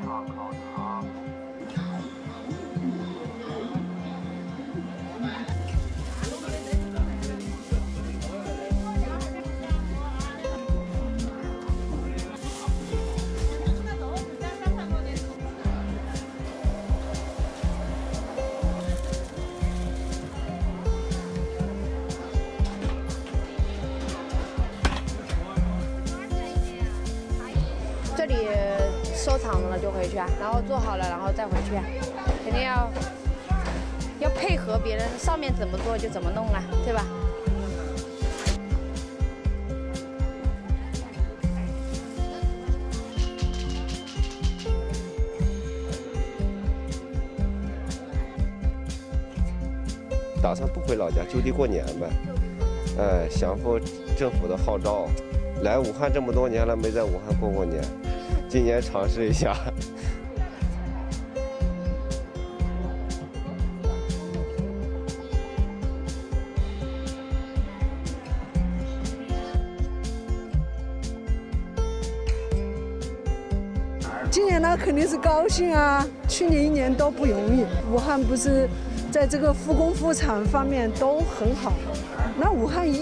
这收场了就回去啊，然后做好了然后再回去啊，肯定要要配合别人，上面怎么做就怎么弄啊，对吧？打算不回老家，就地过年呗。哎，响应政府的号召，来武汉这么多年了，没在武汉过过年，今年尝试一下。今年呢肯定是高兴啊，去年一年都不容易。武汉不是在这个复工复产方面都很好，那武汉一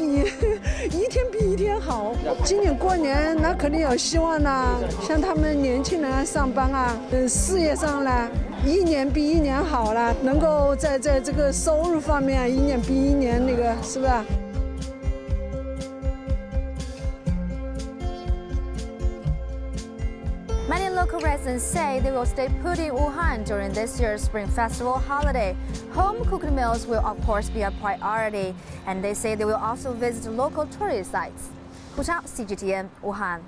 一天比一天好。今年过年那肯定有希望啦，像他们年轻人上班啊，嗯，事业上呢一年比一年好了，能够在在这个收入方面一年比一年那个是不是 local residents say they will stay put in Wuhan during this year's Spring Festival holiday. Home cooked meals will of course be a priority, and they say they will also visit local tourist sites. 胡超，CGTN，武汉。